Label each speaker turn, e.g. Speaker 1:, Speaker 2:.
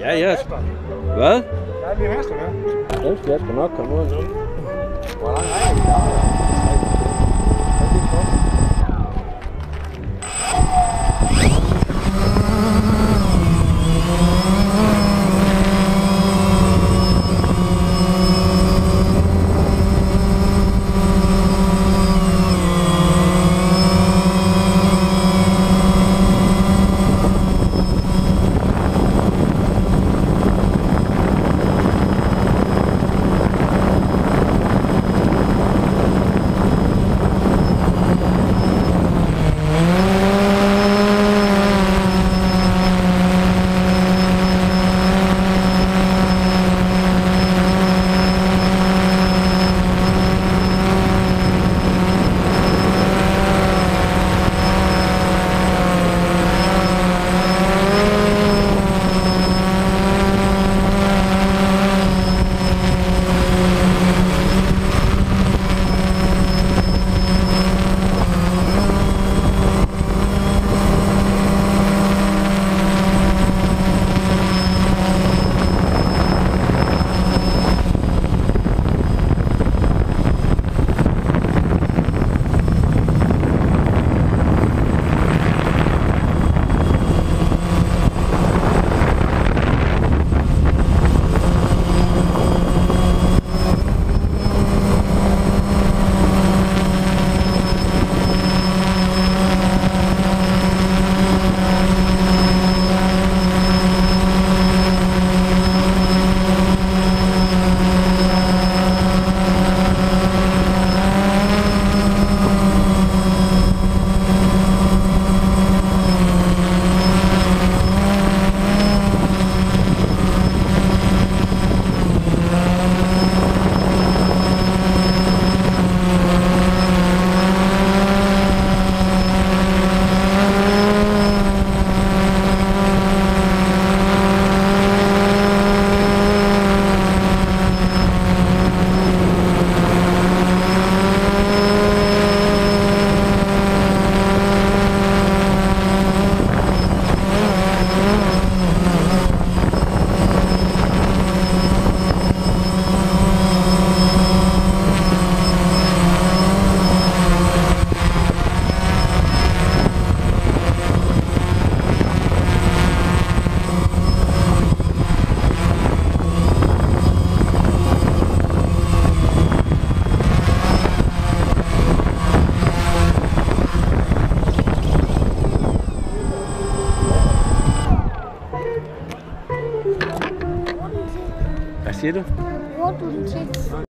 Speaker 1: Ja, ja. Hvad?
Speaker 2: Ja, vi er mestre, ja.
Speaker 1: Den skal jeg sgu nok komme ud nu.
Speaker 2: Hvor lang er
Speaker 3: financeiro.